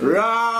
Ra